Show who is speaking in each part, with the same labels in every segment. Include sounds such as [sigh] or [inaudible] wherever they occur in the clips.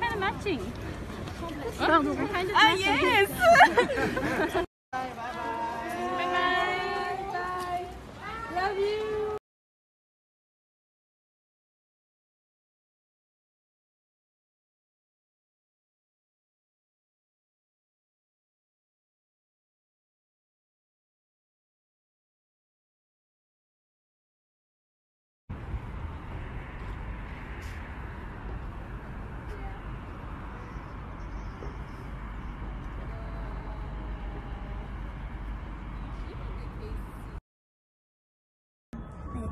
Speaker 1: kind of matching. Kind of oh,
Speaker 2: yes! [laughs]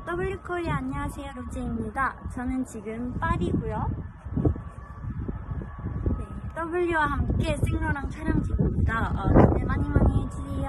Speaker 3: W 코리아 안녕하세요 로제입니다. 저는 지금 파리고요. 네, W와 함께 생로랑 촬영 중입니다. 어, 많이 많이 해주세요.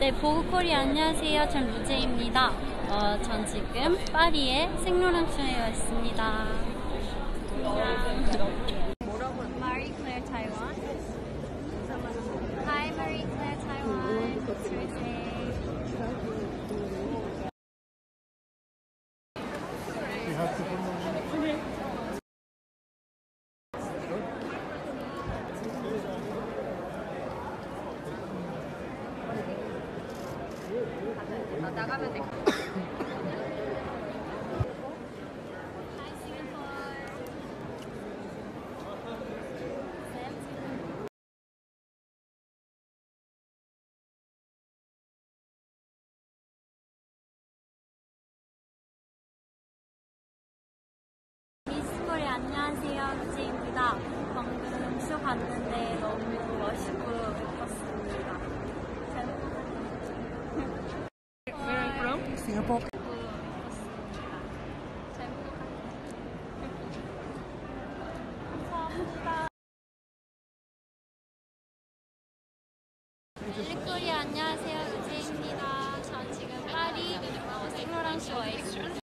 Speaker 3: 네, 보그코리 안녕하세요. 전 루제입니다. 어, 전 지금 파리의 생로랑 촬영에 있습니다. 안녕.
Speaker 1: 나가면 돼.
Speaker 3: 안녕하세요. 루제입니다. 방금 쇼 봤는데 감사합니다. 릴리코리 안녕하세요. 루제입니다. 전 지금 파리 어, 생로랑 쇼에 있습니다.